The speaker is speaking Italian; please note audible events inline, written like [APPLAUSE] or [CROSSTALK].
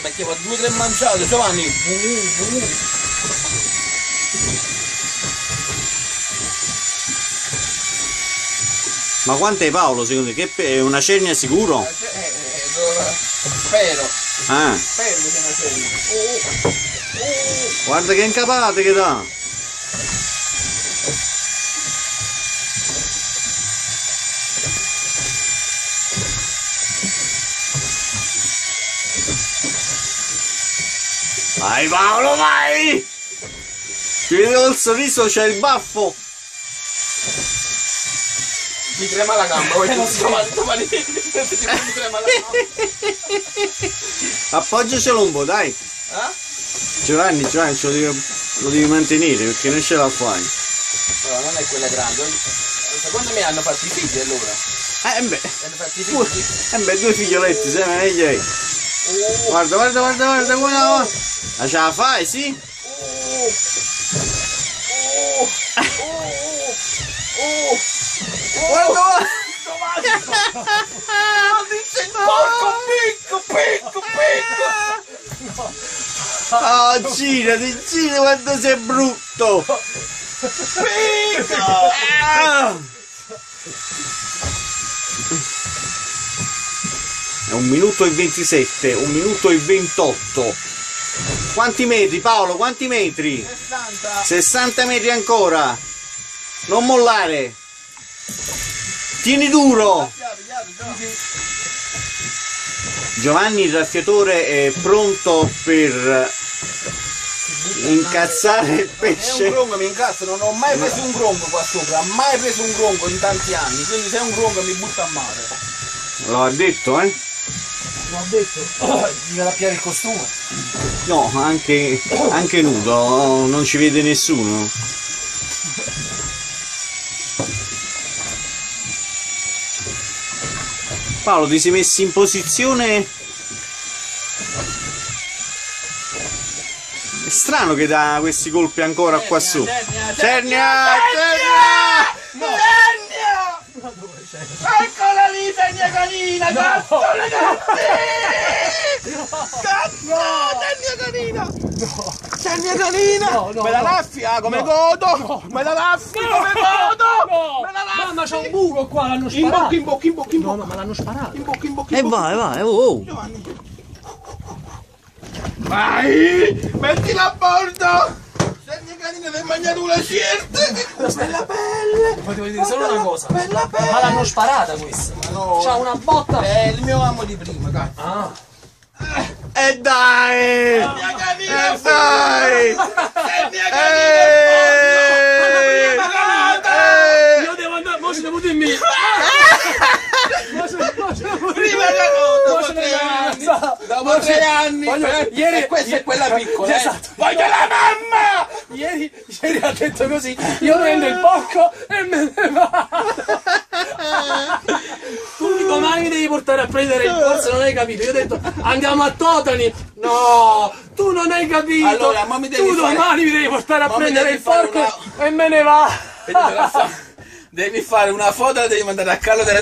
perché ho due o tre mangiate, Giovanni. Ma quant'è Paolo secondo te? Che è una cernia sicuro? Eh, eh, spero, Ah, spero che sia una oh, oh. guarda che incapate che dà! Vai Paolo, vai! Ti vedo il sorriso, c'è il baffo! Mi trema la gamba, vuoi tu? Domani, domani, [LAUGHS] mi trema la gamba. Appoggiacelo un po', dai! Eh? Giovanni, Giovanni, ce lo devi, lo devi mantenere perché non ce la fai. Però non è quella grande. Secondo me hanno fatto i figli allora. Eh beh, Hanno fatto i figli. eh beh, due figlioletti, sai, meglio è. Guarda, guarda, guarda, guarda, guarda. Ma ce la fai, sì? oh, oh, oh, oh. Guarda, guarda. Porco picco, picco, picco. Oh, girati, girati quanto sei brutto. Picco. Ah. È un minuto e 27, un minuto e 28. Quanti metri, Paolo? Quanti metri? 60. 60 metri ancora. Non mollare. Tieni duro. Giovanni il raffiatore è pronto per incazzare il È un pesce. grongo, mi incazzo, non ho mai preso un grongo qua sopra, mai preso un grongo in tanti anni, quindi se è un grongo mi butta a mare. Lo ha detto, eh? L'ho detto, gli vado a piare il costume. No, anche, anche nudo, non ci vede nessuno. Paolo, ti sei messo in posizione. È strano che dà questi colpi ancora qua su. Cernia, Cernia! Cernia! Eccola lì, Cernia canina, cazzo, ragazzi! Cazzo, Cernia canina! Cernia canina! No, no, Me la no. laffi, ah, come godo! Me la laffi, come godo! Me la laffi! Mamma c'è un buco qua, l'hanno In bocca, sparato. in bocca, in bocca, in No, bocca! no, ma l'hanno sparato. In bocca, in bocca, E in bocca! vai, vai, oh, oh. Giovanni. Vai! Mettila a bordo! Cernia canina del magnatura sierte! Bella pelle! Poi devo dire solo una cosa. Bella pelle! Ma l'hanno sparata questa. no. C'ha una botta. È il mio amo di prima, cazzo! Ah. E dai! Cernia canina! E dai! Cernia Eh! Eh! Io devo andare, mo ci devo dirmi. Mo ci- mo ci devo dirmi. Prima che no, dopo tre anni! dirmi. Dopo tre anni! Voglio- eh, ieri- e questa è quella piccola, eh. Esatto. Voglio la mamma! Ieri, ieri ha detto così, io prendo il porco e me ne vado. Tu domani mi devi portare a prendere il forse non hai capito. Io ho detto andiamo a Totani. No, tu non hai capito. Allora, ma mi devi tu fare- domani mi devi portare a ma prendere il porco una- e me ne va. Devi fare una foto e la devi mandare a Carlo della